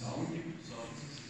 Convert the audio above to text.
sound services